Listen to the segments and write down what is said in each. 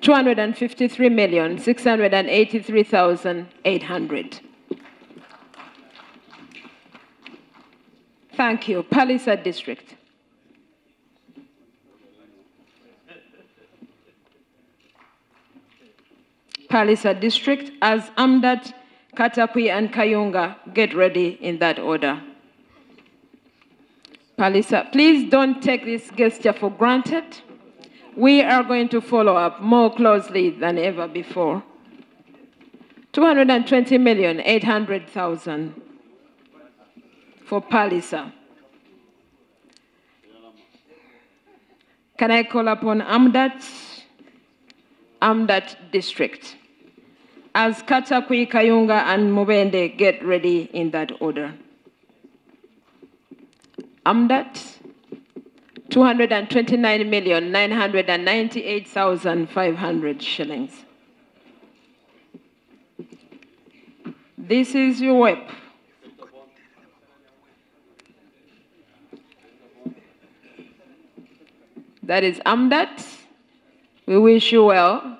253,683,800. Thank you. Pallisa District. Pallisa District as Amudat, Katakwi, and Kayunga get ready in that order. Pallisa, please don't take this gesture for granted. We are going to follow up more closely than ever before. 220,800,000 for Pallisa. Can I call upon Amudat, Amudat District? As Katakwi, Kayunga, and Mubende get ready in that order. Amudat, 229,998,500 shillings. This is your whip. That is Amudat. We wish you well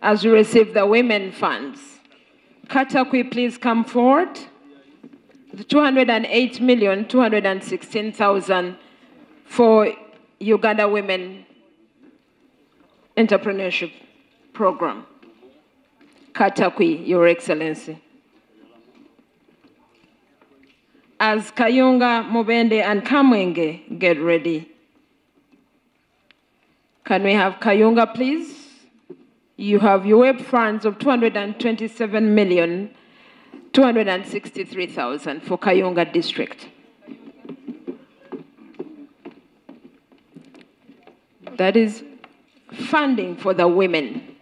as you receive the women funds. Katakwi, please come forward. The 208,216,000 for Uganda Women Entrepreneurship Program. Katakwi, Your Excellency. As Kayunga, Mubende, and Kamwenge get ready, can we have Kayunga, please? You have your web funds of 227 million 263,000 for Kayunga district. That is funding for the women.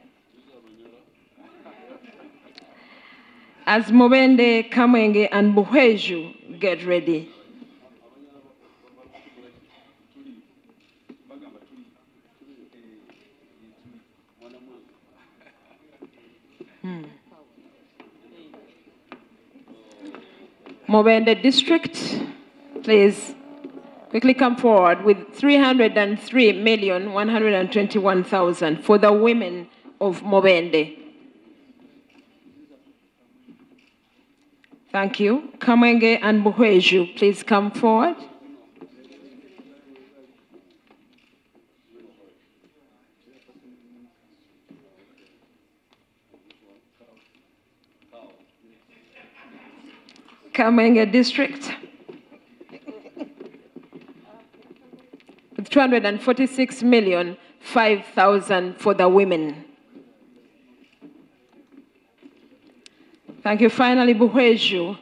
As Mubende, Kamwenge, and Buhweju get ready, Hmm. Mubende district, please quickly come forward with 303,121,000 for the women of Mubende. Thank you. Kamwenge and Buhweju, please come forward. Kamwenge district. With 246 million, 5,000 for the women. Thank you. Finally, Buhweju.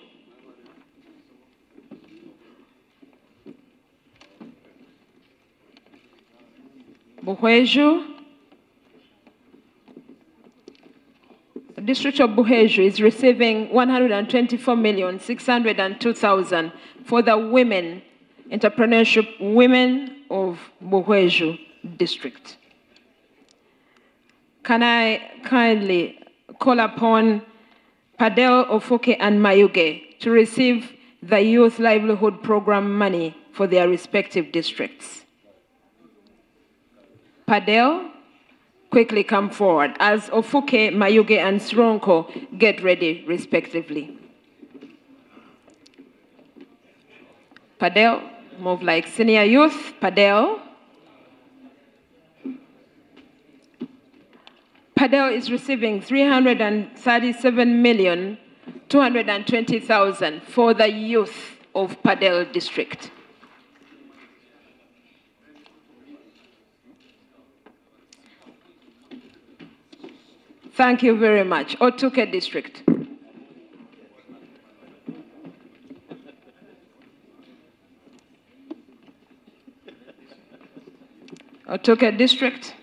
Buhweju. The district of Buhweju is receiving 124,602,000 for the women entrepreneurship women of Buhweju district. Can I kindly call upon Pader, Otuke, and Mayuge to receive the Youth Livelihood Program money for their respective districts? Pader, quickly come forward as Otuke, Mayuge, and Sironko get ready respectively. Pader, move like senior youth. Pader. Pader is receiving 337 million 220,000 for the youth of Pader district. Thank you very much. Otuke district. Otuke district.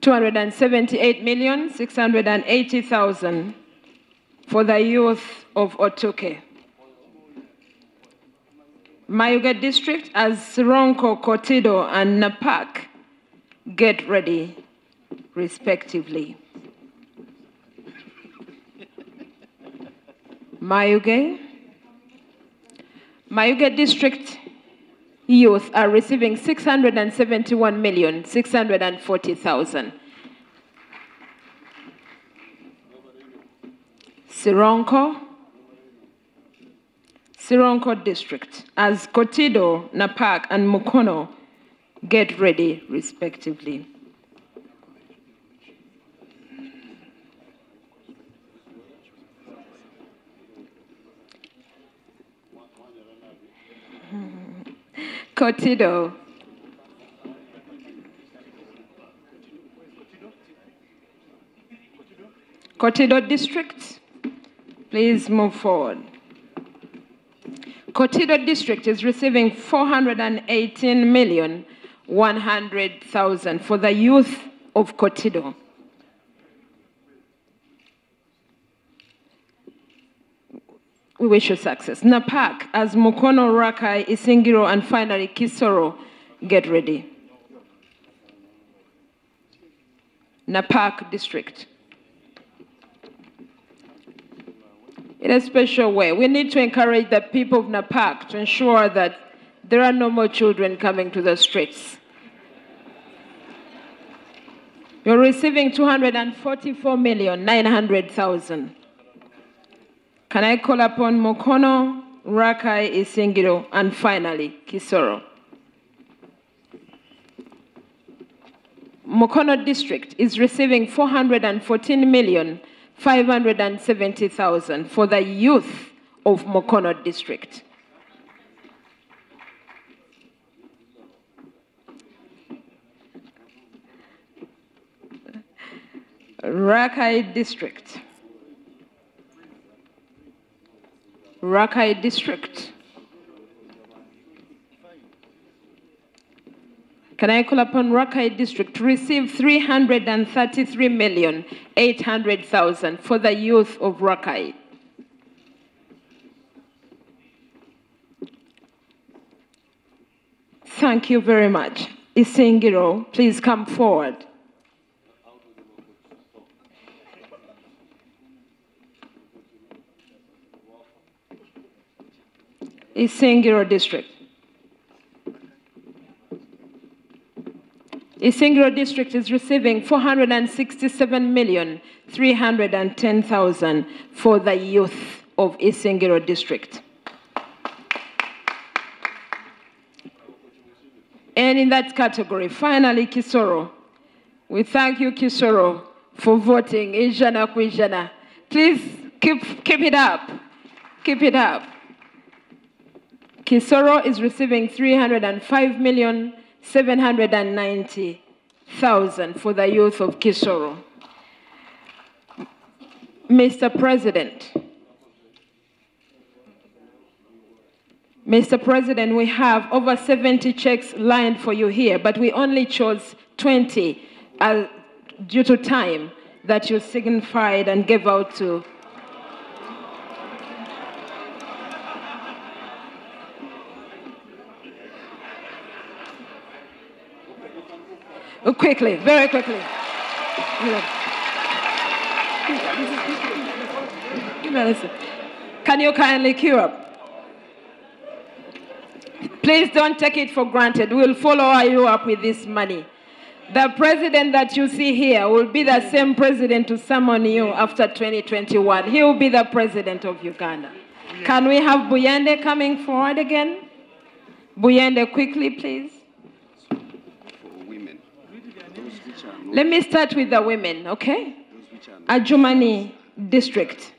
Two hundred and seventy-eight million six hundred and eighty thousand for the youth of Otuke. Mayuge district as Ronko, Kotido, and Napak get ready respectively. Mayuge. Mayuge district youth are receiving 671,640,000. Sironko, Sironko District, as Kotido, Napak, and Mukono get ready respectively. Kotido. Kotido District, please move forward. Kotido District is receiving 418 million 100,000 for the youth of Kotido. We wish you success. Napak, as Mukono, Rakai, Isingiro, and finally Kisoro get ready. Napak District. In a special way, we need to encourage the people of Napak to ensure that there are no more children coming to the streets. You're receiving 244,900,000. Can I call upon Mukono, Rakai, Isingiro, and finally Kisoro? Mukono district is receiving 414 million 570,000 for the youth of Mukono district. Rakai district. Rakai district. Can I call upon Rakai district to receive 333 million 800,000 for the youth of Rakai? Thank you very much. Isingiro, please come forward. Isingiro district. Isingiro district is receiving 467 million 310,000 for the youth of Isingiro district. And in that category, finally, Kisoro. We thank you, Kisoro, for voting Ijana Kwijana. Please keep, keep it up. Keep it up. Kisoro is receiving 305,790,000 for the youth of Kisoro. Mr. President, Mr. President, we have over 70 checks lined for you here, but we only chose 20 uh, due to time that you signified and gave out to Oh, quickly, very quickly. Can you kindly queue up? Please don't take it for granted. We'll follow you up with this money. The president that you see here will be the same president to summon you after 2021. He will be the president of Uganda. Can we have Buyende coming forward again? Buyende, quickly, please. Let me start with the women, okay? Adjumani district.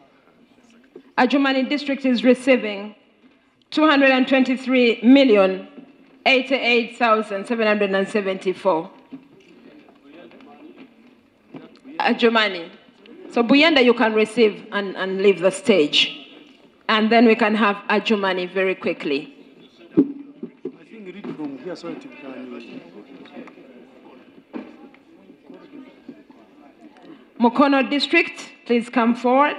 Adjumani district is receiving 223 million 88,774. Adjumani. So Buyende you can receive and, and leave the stage. And then we can have Adjumani very quickly. I think read from here so you can. Mukono district, please come forward.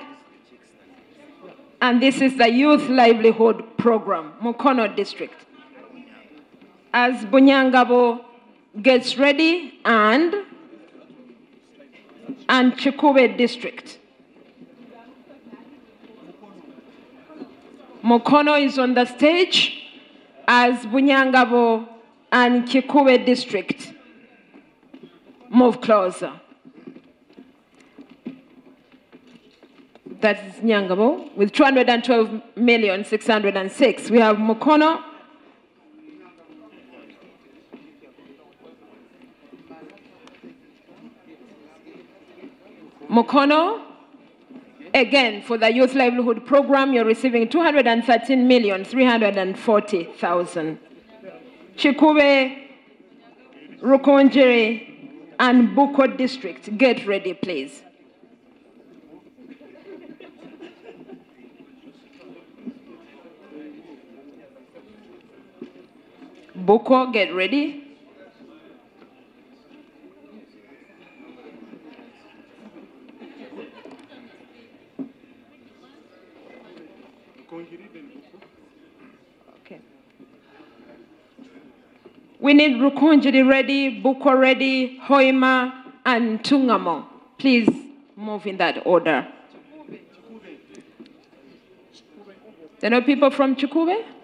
And this is the Youth Livelihood Program, Mukono district. As Bunyangabu gets ready and and Kikuube district. Mukono is on the stage as Bunyangabu and Kikuube district. Move closer. That is Nyangabo with 212 million 606. We have Mukono. Mukono, again for the youth livelihood program, you're receiving 213 million 340,000. Kikuube, Rukungiri, and Bukwo district, get ready, please. Bukwo, get ready. Okay. We need Rukungiri ready, Bukwo ready, Hoima, and Tungamo. Please move in that order. There are people from Kikuube?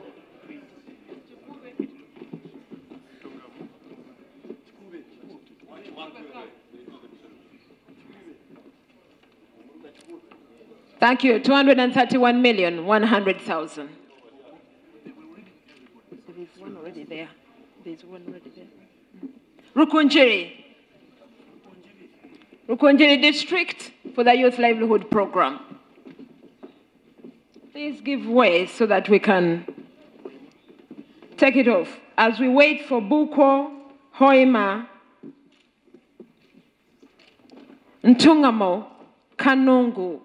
Thank you. 231 million, 100,000. There's one already there. There's one already there. Rukungiri. Rukungiri district for the youth livelihood program. Please give way so that we can take it off. As we wait for Bukwo, Hoima, Ntungamo, Kanungu,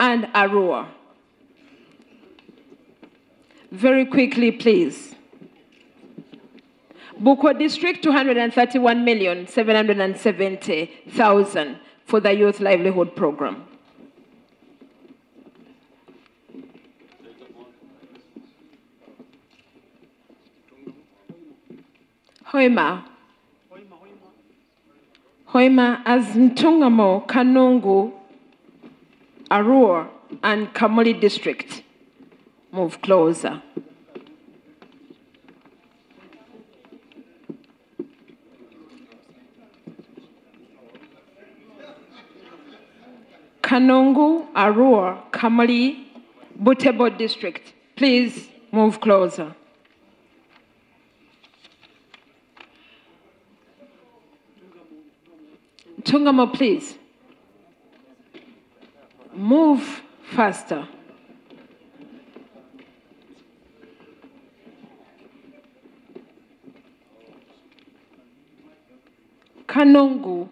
and Arua. Very quickly, please. Bukwo District, 231 million 770,000 for the Youth Livelihood Program. Hoima. Hoima as Ntungamo, Kanungu, Arua, and Kamuli district. Move closer. Kanungu, Arua, Kamuli, Butebo district. Please move closer. Tungamo, please. Move faster. Kanungu.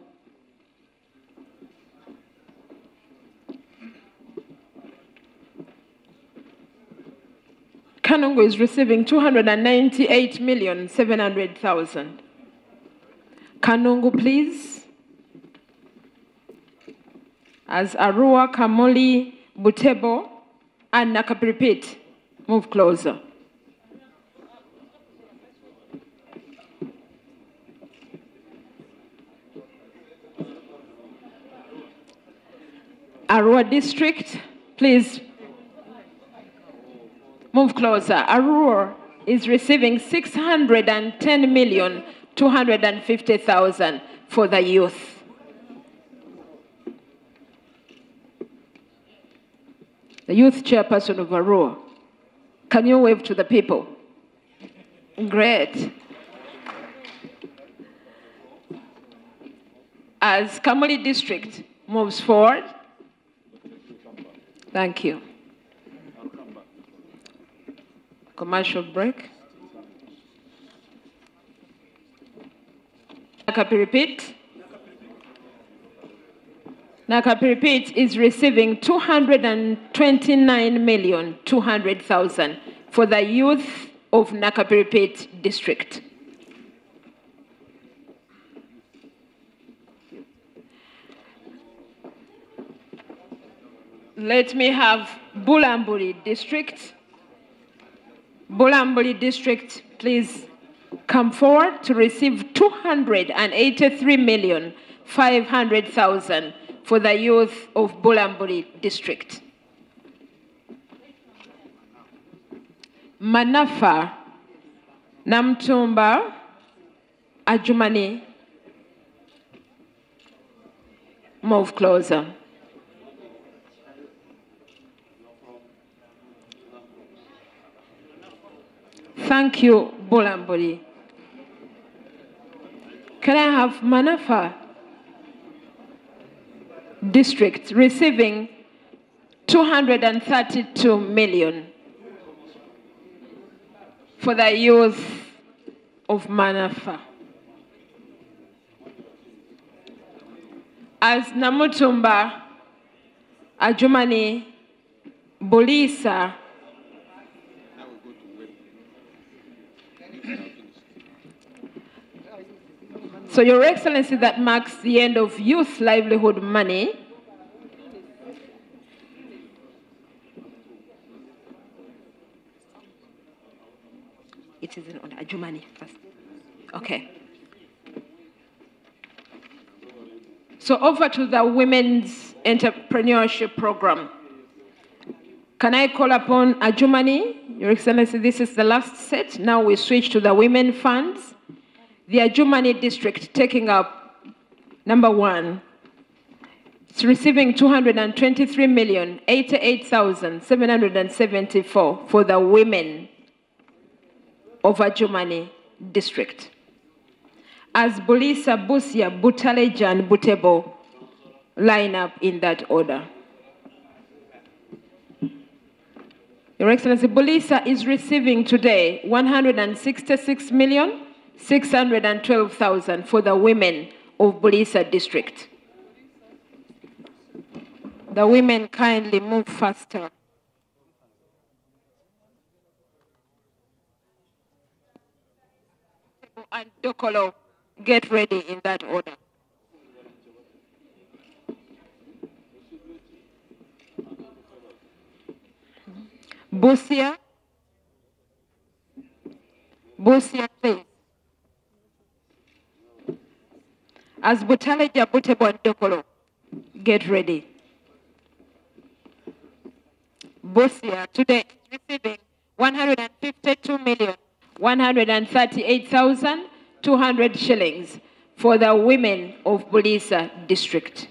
Kanungu is receiving 298 million 700,000. Kanungu, please. As Arua, Kamuli, Butebo, and Nakapiripit move closer. Arua district, please move closer. Arua is receiving 610 million 250,000 for the youth. The youth chairperson of Arua. Can you wave to the people? Great. As Kamuli district moves forward, Thank you. Commercial break. Nakapiripit. Nakapiripit is receiving 229 million 200,000 for the youth of Nakapiripit district. Let me have Bulambuli district. Bulambuli district, please come forward to receive 283 million 500,000 for the youth of Bulambuli district. Manafwa, Namutumba, Adjumani. Move closer. Thank you, Bulambuli. Can I have Manafwa district receiving 232 million for the use of Manafwa? As Namutumba, Adjumani, Buliisa, So, Your Excellency, that marks the end of youth livelihood money. It is in order. Adjumani first. Okay. So, over to the Women's Entrepreneurship Program. Can I call upon Adjumani? Your Excellency, this is the last set. Now we switch to the Women Funds. The Adjumani district taking up number one. It's receiving 223,088,774 for the women of Adjumani district. As Buliisa, Busia, Butaleja, and Butebo line up in that order. Your Excellency, Buliisa is receiving today 166 million 612,000 for the women of Buliisa district. The women kindly move faster. And Dokolo, get ready in that order. Busia. Busia, please. As Butaleja Butebo and Dokolo, get ready. Busia today is receiving 152 million 138,200 shillings for the women of Buliisa district.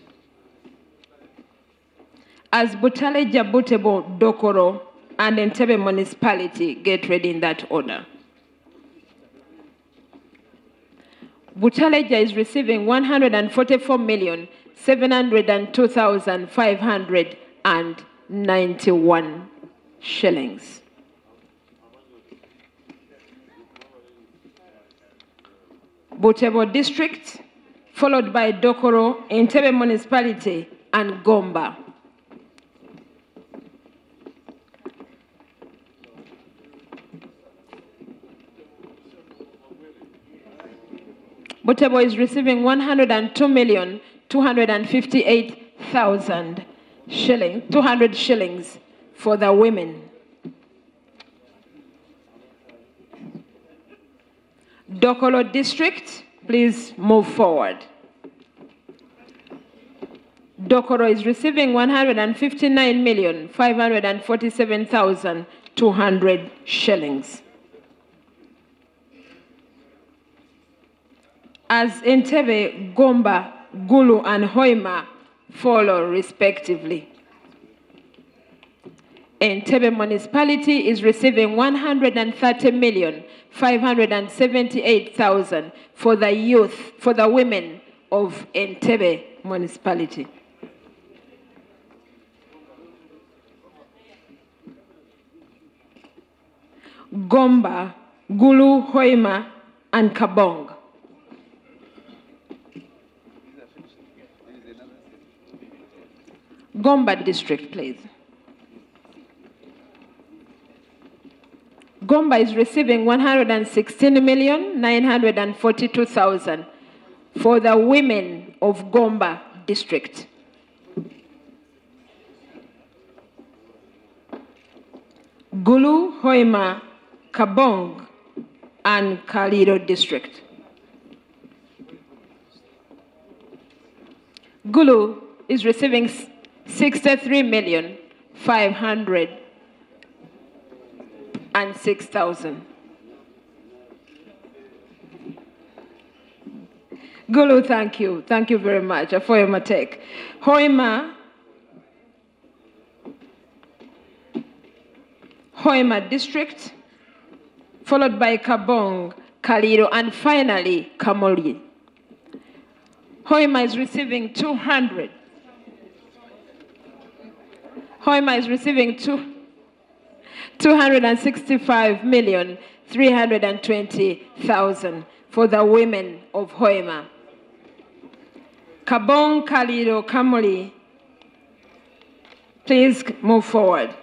As Butaleja Butebo Dokolo and Entebbe municipality get ready in that order. Butaleja is receiving 144 million 702,591 shillings. Butebo district, followed by Dokolo, Entebbe municipality, and Gomba. Butebo is receiving 102 million 258,000 shillings, 200 shillings for the women. Dokolo district, please move forward. Dokolo is receiving 159 million 547,200 shillings. As Entebbe, Gomba, Gulu, and Hoima follow respectively. Entebbe municipality is receiving 130 million 578,000 for the youth, for the women of Entebbe municipality. Gomba, Gulu, Hoima, and Kaabong. Gomba district, please. Gomba is receiving 116,942,000 for the women of Gomba district. Gulu, Hoima, Kaabong, and Kaliro district. Gulu is receiving 63 million 500 and 6,000. Gulu, thank you. Thank you very much your take. Hoima, Hoima District, followed by Kaabong, Kaliro, and finally Kamuli. Hoima is receiving 200. Hoima is receiving two, 265 million 320,000 for the women of Hoima. Kaabong Kaliro Kamuli, please move forward.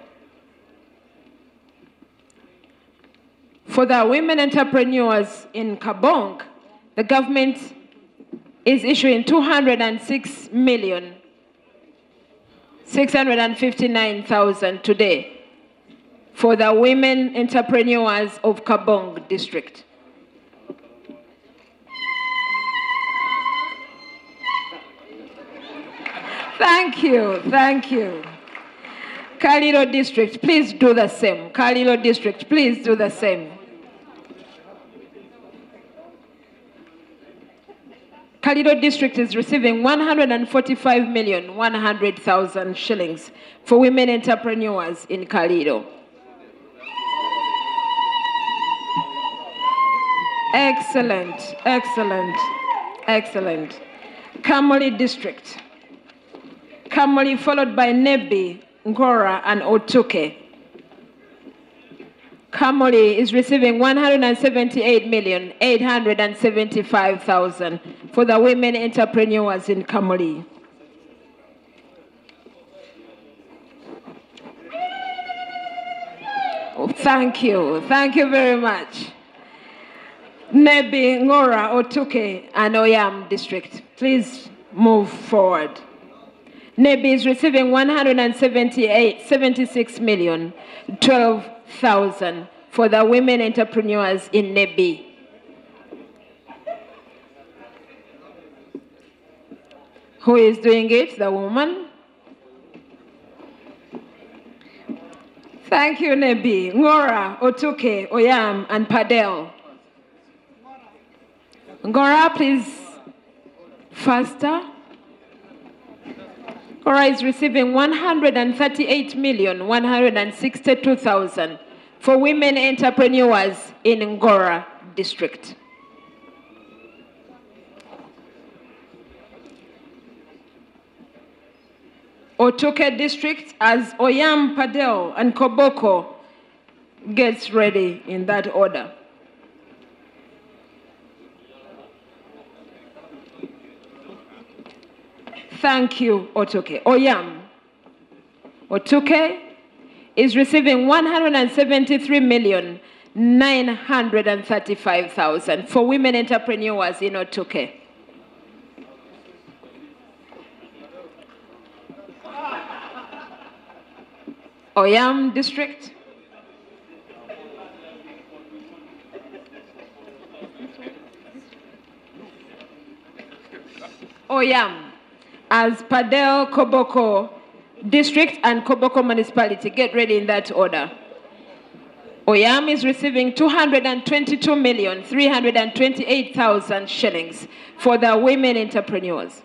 For the women entrepreneurs in Kaabong, the government is issuing 206 million 659,000 today for the women entrepreneurs of Kaabong district. Thank you, thank you. Kaliro district, please do the same. Kaliro district, please do the same. Kaliro district is receiving 145 million 100,000 shillings for women entrepreneurs in Kaliro. Excellent, excellent, excellent. Kamuli district. Kamuli followed by Nebbi, Ngora, and Otuke. Kamuli is receiving 178,875,000 for the women entrepreneurs in Kamuli. Oh, thank you. Thank you very much. Nebbi, Ngora, Otuke, and Oyam district. Please move forward. Nebbi is receiving 178, 76 million, 12,000 for the women entrepreneurs in Nebbi. Who is doing it? The woman? Thank you, Nebbi. Ngora, Otuke, Oyam, and Pader. Ngora, please. Faster. Ngora is receiving 138,162,000 for women entrepreneurs in Ngora district. Otuke district as Oyam Pader and Koboko gets ready in that order. Thank you, Otuke. Oyam. Otuke is receiving 173 million 935,000 for women entrepreneurs in Otuke. Oyam district. Oyam as Pader Koboko district and Koboko municipality. Get ready in that order. Oyam is receiving 222 million 328,000 shillings for the women entrepreneurs.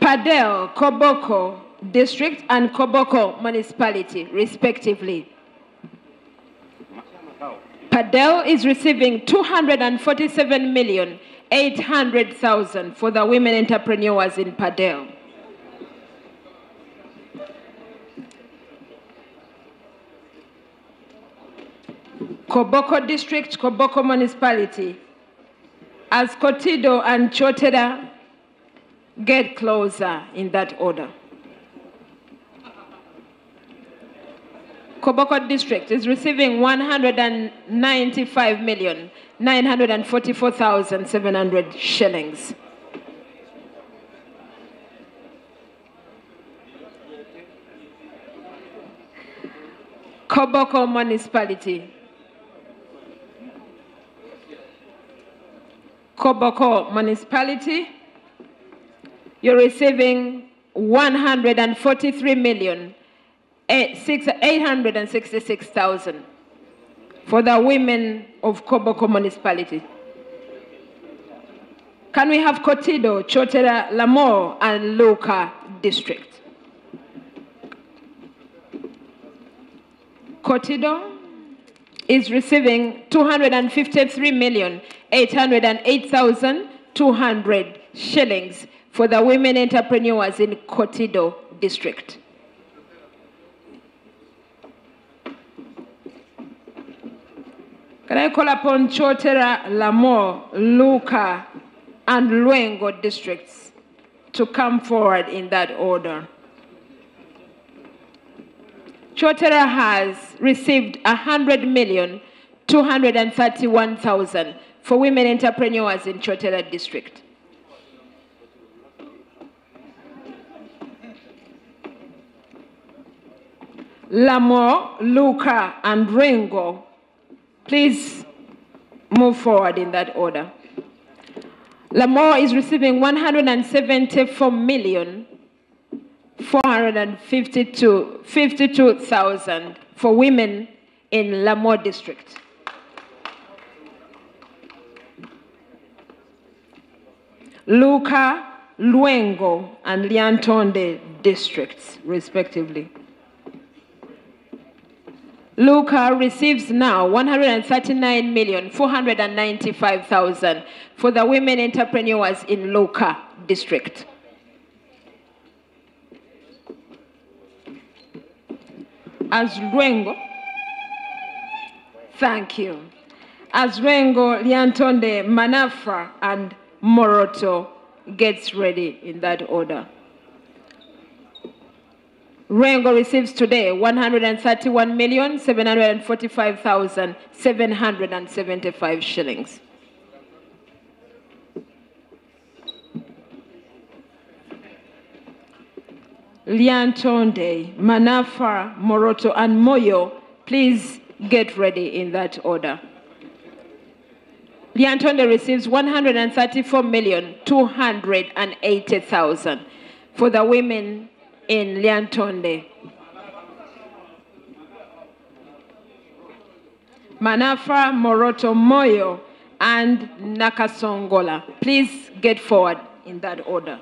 Pader, Koboko district and Koboko municipality, respectively. Pader is receiving 247 million 800,000 for the women entrepreneurs in Pader. Koboko district, Koboko municipality. As Kotido and Kyotera get closer in that order. Koboko district is receiving 195 million 944,700 shillings. Koboko municipality. Koboko municipality, you're receiving 143 million 866,000 for the women of Koboko municipality. Can we have Kotido, Kyotera, Lamwo, and Luuka district? Kotido is receiving 253,808,200 shillings for the women entrepreneurs in Kotido district. Can I call upon Kyotera, Lamwo, Luuka, and Lwengo districts to come forward in that order? Kyotera has received 100 million 231,000 for women entrepreneurs in Kyotera district. Lamwo, Luuka, and Ringo, please move forward in that order. Lamwo is receiving 174 million 452 52,000 for women in Lamwo district. Luuka, Lwengo, and Lyantonde districts, respectively. Luuka receives now 139,495,000 for the women entrepreneurs in Luuka district. As Lwengo, thank you. As Lwengo, Lyantonde, Manafwa, and Moroto gets ready in that order. Lwengo receives today 131,745,775 shillings. Lyantonde, Manafwa, Moroto, and Moyo, please get ready in that order. Lyantonde receives 134,280,000 for the women in Lyantonde. Manafwa, Moroto, Moyo, and Nakasongola. Please get forward in that order.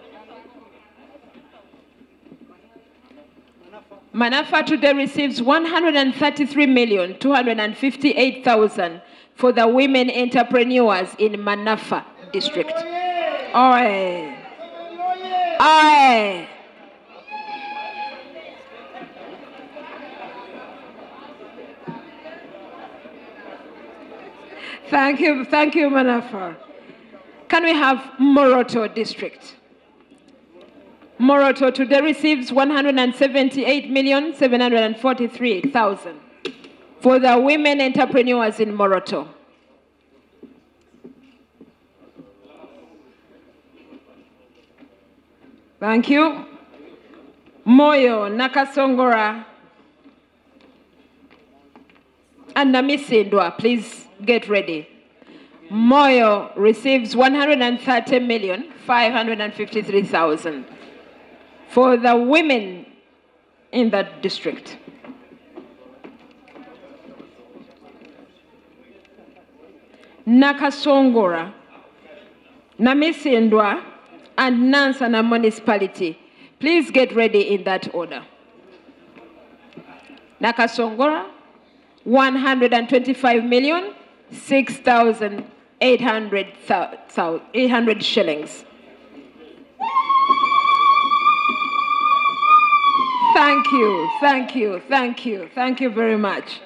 Manafwa today receives 133,258,000 for the women entrepreneurs in Manafwa district. Oi. Oi. Thank you, thank you, Manafwa. Can we have Moroto district? Moroto today receives 178,743,000 for the women entrepreneurs in Moroto. Thank you. Moyo, Nakasongola, and Namisindwa, please get ready. Moyo receives 130 million 553,000 for the women in that district. Nakasongola, Namisindwa, and Nansana municipality. Please get ready in that order. Nakasongola, 125 million 6,800 thou- 800 shillings. Thank you, thank you, thank you, thank you very much.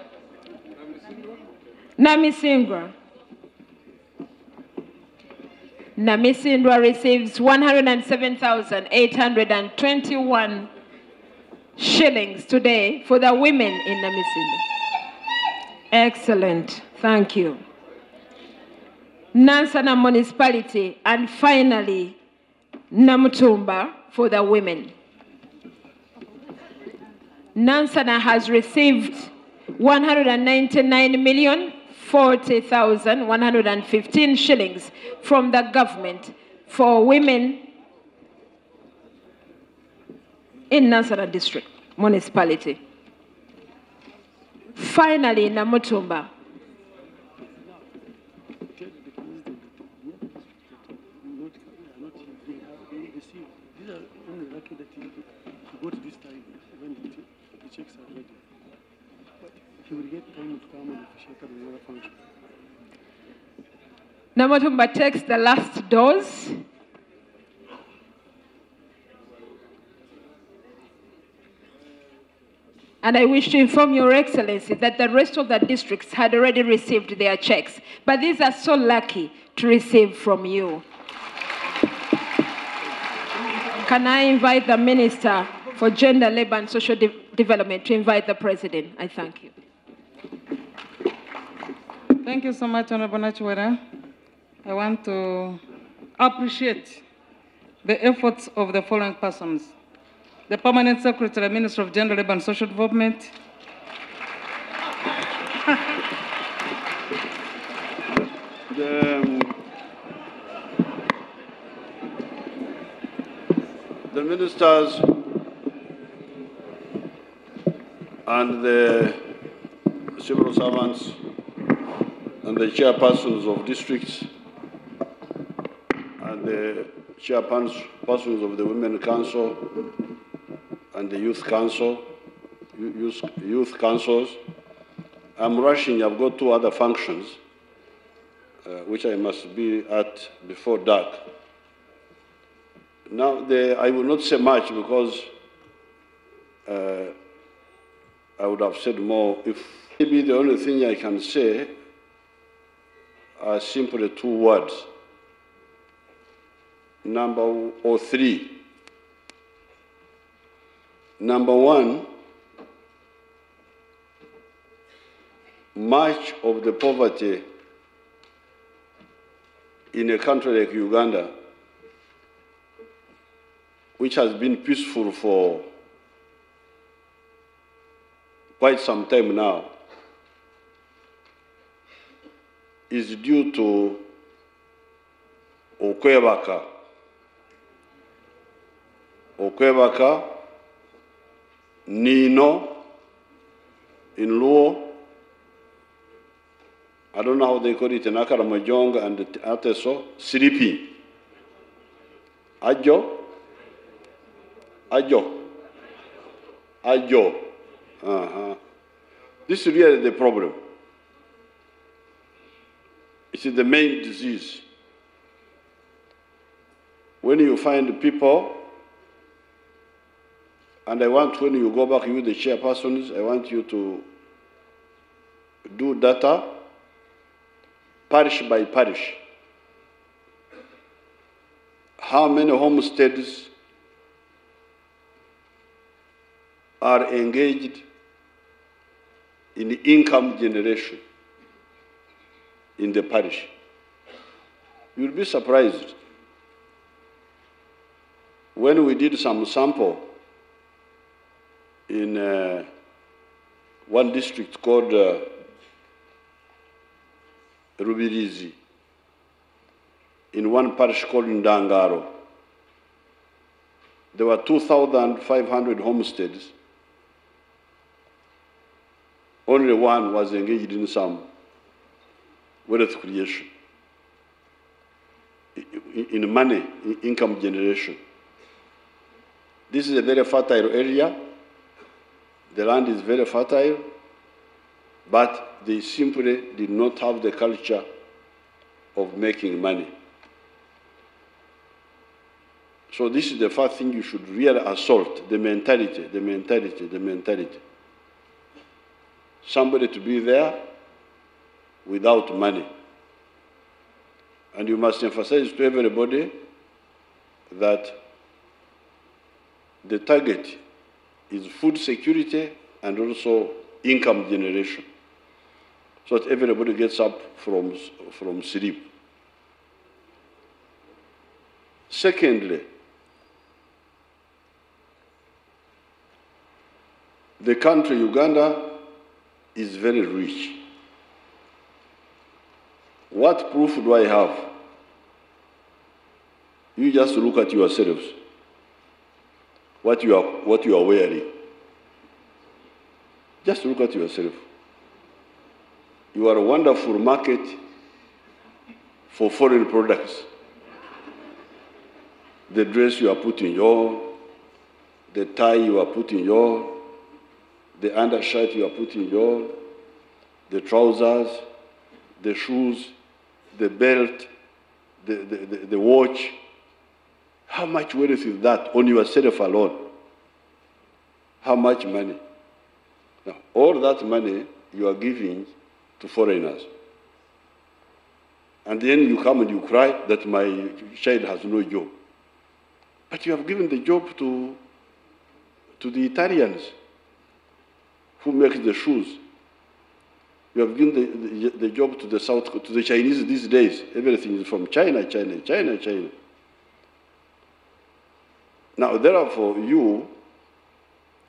Namisingwa. Namisindwa receives 107,821 shillings today for the women in Namisindwa. Excellent, thank you. Nansana municipality, and finally, Namutumba for the women. Nansana has received 199 million 40,115 shillings from the government for women in Nansana district municipality. Finally, Namutumba. Tell the president that we are not, we are not giving up. We receive. These are only he, he got this time when the, the checks are ready. But he will get time to come and officiate the other function. Namutumba takes the last dose. And I wish to inform Your Excellency that the rest of the districts had already received their checks. But these are so lucky to receive from you. Can I invite the Minister for Gender, Labour and Social De- Development to invite the President? I thank you. Thank you so much, Honorable Nakiwala. I want to appreciate the efforts of the following persons. The Permanent Secretary, Minister of Gender, Labour and Social Development. The, the ministers and the civil servants and the chairpersons of districts and the chairpersons of the Women Council and the Youth Council, youth, youth councils. I'm rushing, I've got two other functions uh, which I must be at before dark. Now, the, I will not say much because uh, I would have said more if maybe the only thing I can say are simply two words. Number or three. Number one, much of the poverty in a country like Uganda, which has been peaceful for quite some time now, is due to okwebaka. Okwebaka, Nino, in Luo, I don't know how they call it in Akaramajong and Ateso, sleeping. Ajo, Ajo, Ajo. Uh-huh. This is really the problem. It is the main disease. When you find people, and I want when you go back, you the chairpersons, I want you to do data parish by parish. How many homesteads are engaged in income generation in the parish? You'll be surprised. When we did some sample in uh, one district called uh, Rubirizi, in one parish called Ndangaro. There were 2,500 homesteads. Only one was engaged in some wealth creation, in money, in income generation. This is a very fertile area. The land is very fertile but they simply did not have the culture of making money. So this is the first thing you should really assault, the mentality, the mentality, the mentality. Somebody to be there without money. And you must emphasize to everybody that the target is food security and also income generation so that everybody gets up from, from sleep. Secondly, the country Uganda is very rich. What proof do I have? You just look at yourselves. what you are, what you are wearing. Just look at yourself. You are a wonderful market for foreign products. The dress you are putting on, the tie you are putting on, the undershirt you are putting on, the trousers, the shoes, the belt, the, the, the, the watch. How much wealth is that on yourself alone? How much money? Now, all that money you are giving to foreigners. And then you come and you cry that my child has no job. But you have given the job to, to the Italians who makes the shoes. You have given the, the, the job to the South, to the Chinese these days. Everything is from China, China, China, China. Now, therefore, you,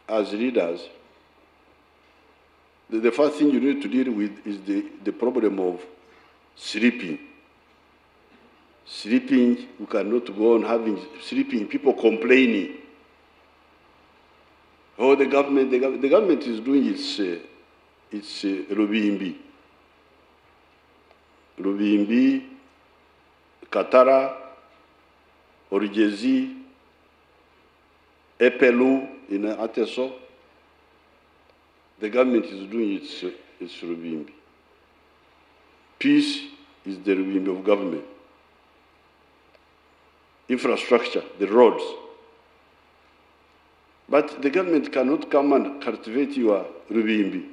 as leaders, the, the first thing you need to deal with is the, the problem of sleeping. Sleeping, you cannot go on having sleeping, people complaining. Oh, the government, the, the government is doing its, uh, its uh, Rubimbi. Rubimbi, Katara, Origezi, Epelu in Ateso. The government is doing its, uh, its Rubimbi. Peace is the Rubimbi of government. Infrastructure, the roads. But the government cannot come and cultivate your Rubimbi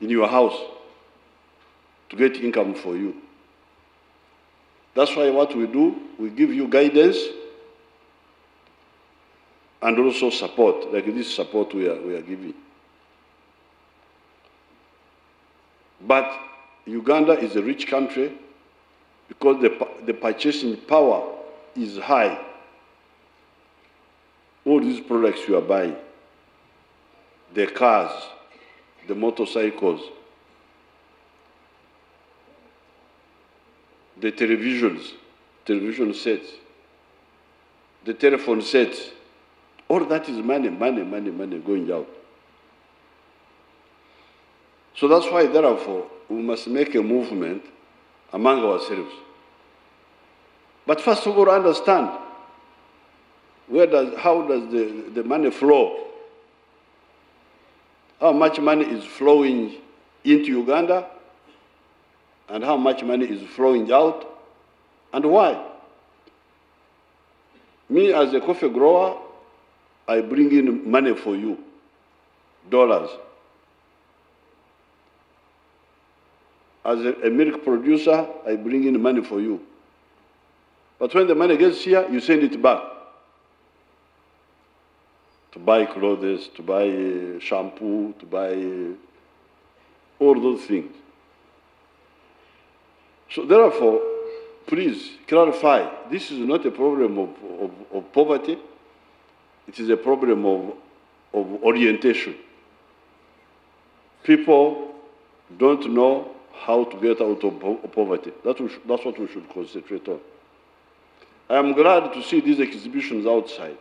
in your house to get income for you. That's why what we do, we give you guidance and also support, like this support we are, we are giving. But Uganda is a rich country because the, the purchasing power is high. All these products you are buying, the cars, the motorcycles, the televisions, television sets, the telephone sets, all that is money, money, money, money going out. So that's why, therefore, we must make a movement among ourselves. But first of all, understand where does, how does the, the money flow? How much money is flowing into Uganda? And how much money is flowing out? And why? Me, as a coffee grower, I bring in money for you, dollars. As a, a milk producer, I bring in money for you. But when the money gets here, you send it back to buy clothes, to buy uh, shampoo, to buy uh, all those things. So therefore, please clarify, this is not a problem of, of, of poverty, it is a problem of, of orientation. People don't know how to get out of poverty. That that's what we should concentrate on. I am glad to see these exhibitions outside.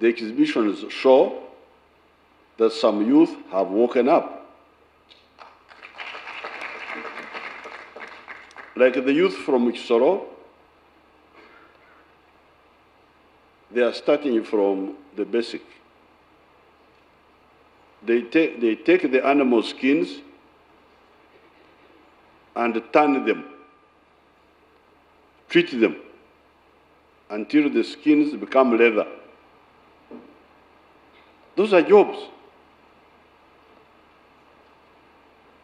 The exhibitions show that some youth have woken up. Like the youth from Kisoro, they are starting from the basic. They take, they take the animal skins and tan them, treat them until the skins become leather. Those are jobs.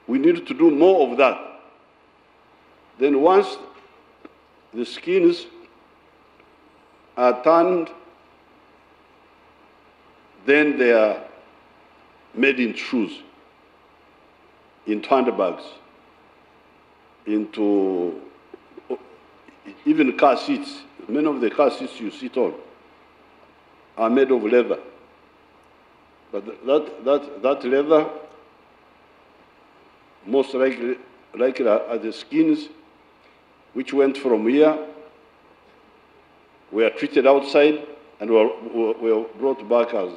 We need to do more of that. Then once the skins are tanned, then they are made in shoes, in handbags, into even car seats. Many of the car seats you sit on are made of leather. But that, that, that leather, most likely, likely are the skins which went from here were treated outside and were, were, brought back as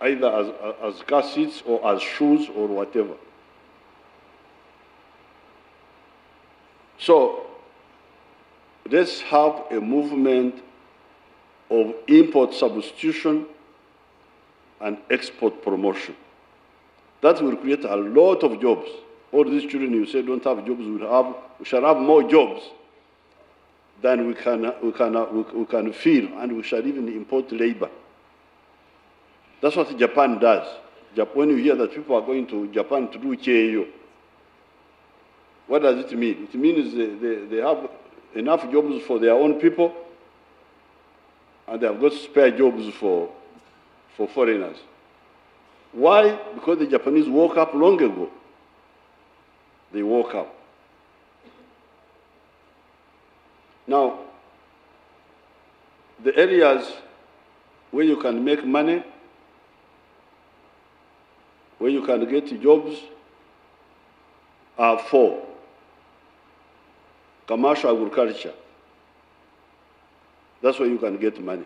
either as, as car seats or as shoes or whatever. So let's have a movement of import substitution and export promotion. That will create a lot of jobs. All these children you say don't have jobs, will have, we shall have more jobs than we can, we can, we, can fill, and we shall even import labor. That's what Japan does. When you hear that people are going to Japan to do KAO, what does it mean? It means they, they, they have enough jobs for their own people, and they have got spare jobs for, for foreigners. Why? Because the Japanese woke up long ago. They woke up. Now, the areas where you can make money, where you can get jobs, are four. Commercial agriculture. That's where you can get money.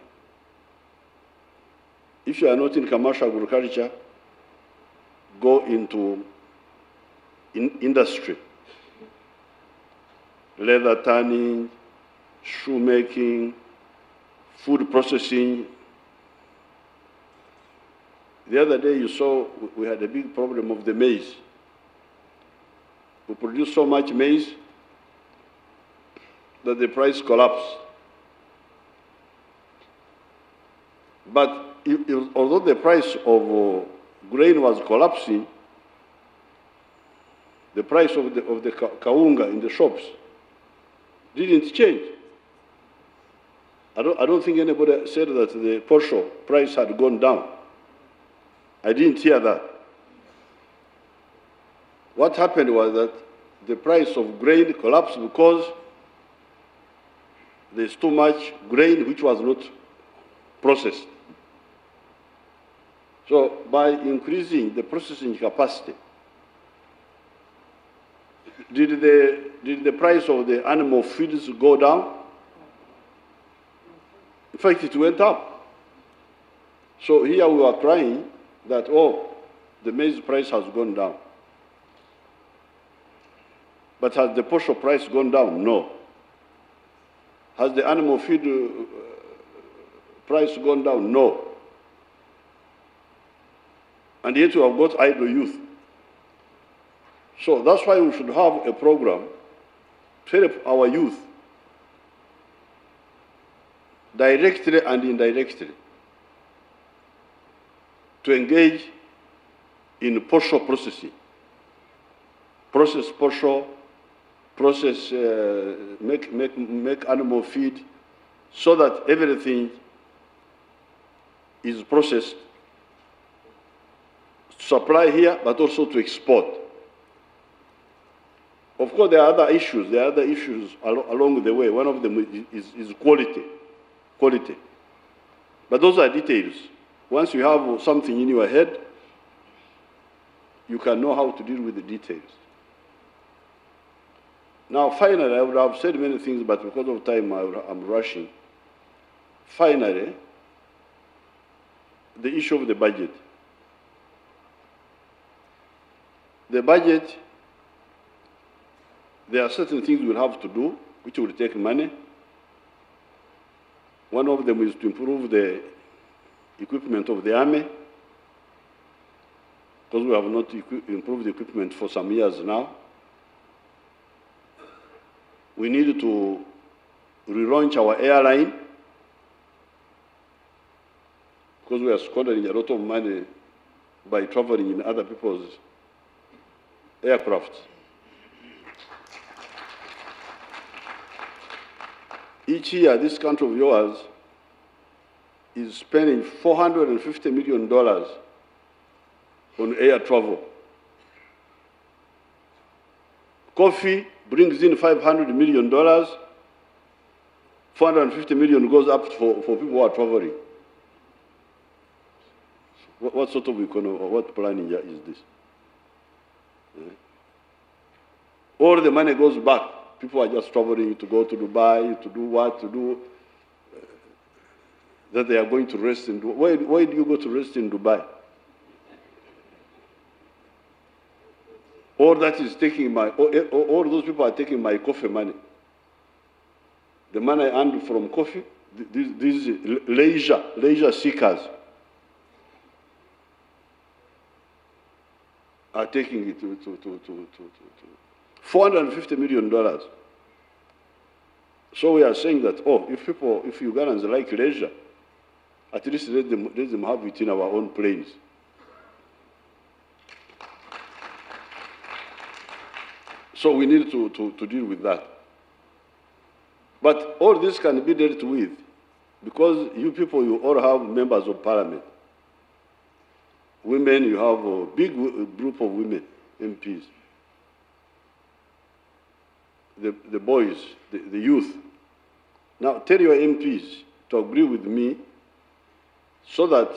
If you are not in commercial agriculture, go into in industry, leather tanning, shoemaking, food processing. The other day you saw we had a big problem of the maize. We produced so much maize that the price collapsed. But although the price of uh, grain was collapsing, the price of the, of the kawunga in the shops didn't change. I don't, I don't think anybody said that the posho price had gone down. I didn't hear that. What happened was that the price of grain collapsed because there's too much grain which was not processed. So by increasing the processing capacity, did the, did the price of the animal feeds go down? In fact, it went up. So here we are crying that, oh, the maize price has gone down. But has the posho price gone down? No. Has the animal feed uh, price gone down? No. And yet we have got idle youth. So that's why we should have a program to help our youth directly and indirectly to engage in posho processing. Process posho, process, uh, make, make, make animal feed so that everything is processed supply here but also to export. Of course, there are other issues. There are other issues al- along the way. One of them is, is, quality. Quality. But those are details. Once you have something in your head, you can know how to deal with the details. Now, finally, I would have said many things, but because of time, I I'm rushing. Finally, the issue of the budget. The budget, there are certain things we'll have to do which will take money. One of them is to improve the equipment of the army, because we have not improved the equipment for some years now. We need to relaunch our airline, because we are squandering a lot of money by traveling in other people's aircraft. Each year, this country of yours is spending $450 million on air travel. Coffee brings in $500 million. 450 million goes up for, for people who are traveling. What, what sort of economy, what planning is this? Eh? All the money goes back People are just traveling to go to Dubai, to do what, to do, uh, that they are going to rest in Dubai. Why, why do you go to rest in Dubai? All that is taking my, all, all those people are taking my coffee money. The money I earned from coffee, these, these leisure, leisure seekers are taking it to, to, to, to, to, to, to $450 million. So we are saying that, oh, if people, if Ugandans like leisure, at least let them, let them have it in our own planes. So we need to, to, to deal with that. But all this can be dealt with because you people, you all have members of parliament. Women, you have a big group of women, MPs. The, the boys, the, the youth. Now tell your MPs to agree with me so that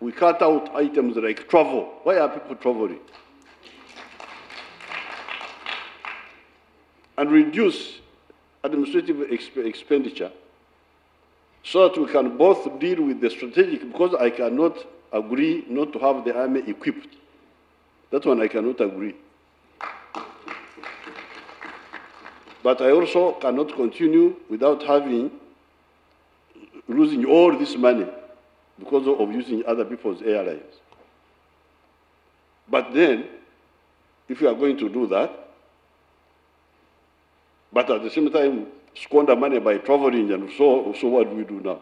we cut out items like travel. Why are people traveling? And reduce administrative exp expenditure so that we can both deal with the strategic, because I cannot agree not to have the army equipped. That one I cannot agree. But I also cannot continue without having, losing all this money because of using other people's airlines. But then, if you are going to do that, but at the same time squander money by traveling and so, so what do we do now?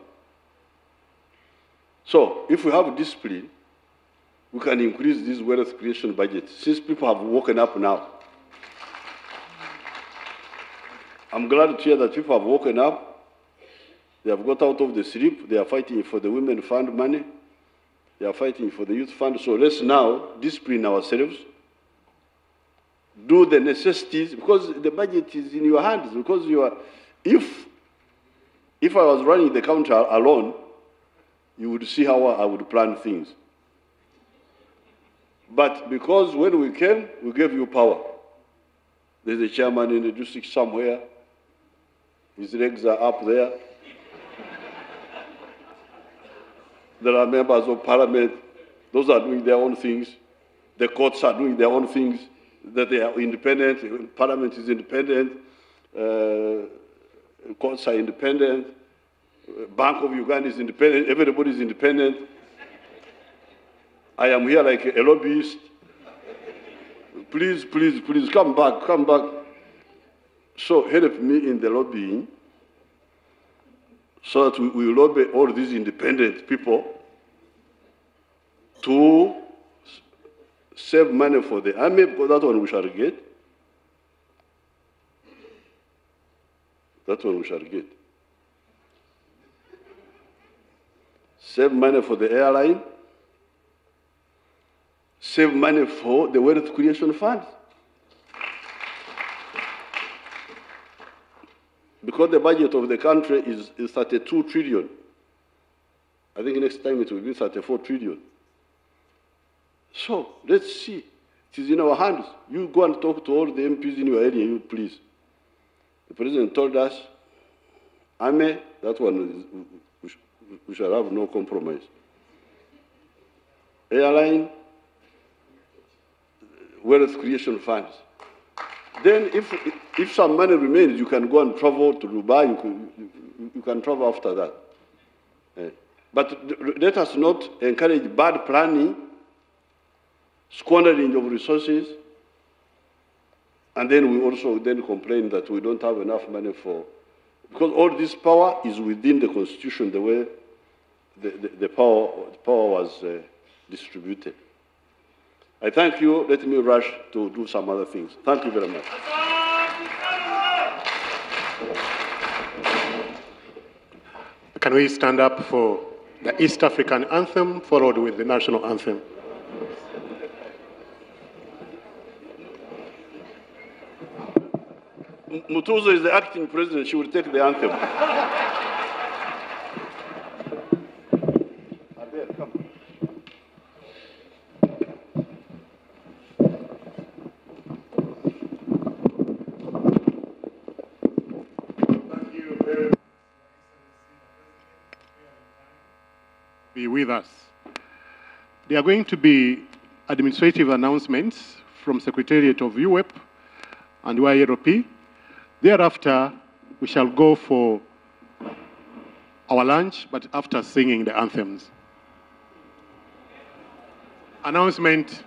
So if we have discipline, we can increase this wealth creation budget since people have woken up now. I'm glad to hear that people have woken up. They have got out of the sleep. They are fighting for the women fund money. They are fighting for the youth fund. So let's now discipline ourselves do the necessities because the budget is in your hands. Because you are, if if I was running the country alone, you would see how I would plan things. But because when we came, we gave you power. There's a chairman in the district somewhere. His legs are up there. there are members of parliament. Those are doing their own things. The courts are doing their own things that they are independent, parliament is independent, uh, courts are independent, Bank of Uganda is independent, everybody is independent. I am here like a lobbyist. Please, please, please come back, come back. So help me in the lobbying so that we, we lobby all these independent people to save money for the army because that one we shall get. That one we shall get. Save money for the airline. Save money for the wealth creation fund. Because the budget of the country is, is 32 trillion. I think next time it will be 34 trillion. So let's see. It is in our hands. You go and talk to all the MPs in your area, you please. The president told us, Ame, that one is, we shall have no compromise. Airline, wealth creation funds. Then if, if some money remains, you can go and travel to Dubai, you can, you, can travel after that. Eh. But let us not encourage bad planning squandering of resources, and then we also then complain that we don't have enough money for, because all this power is within the constitution, the way the, the, the power, the power was uh, distributed. I thank you. Let me rush to do some other things. Thank you very much. Can we stand up for the East African anthem, followed with the national anthem? Mutuuzo is the acting president. She will take the anthem. with us. There are going to be administrative announcements from Secretariat of UWEP and YLP. Thereafter, we shall go for our lunch, but after singing the anthems. Announcement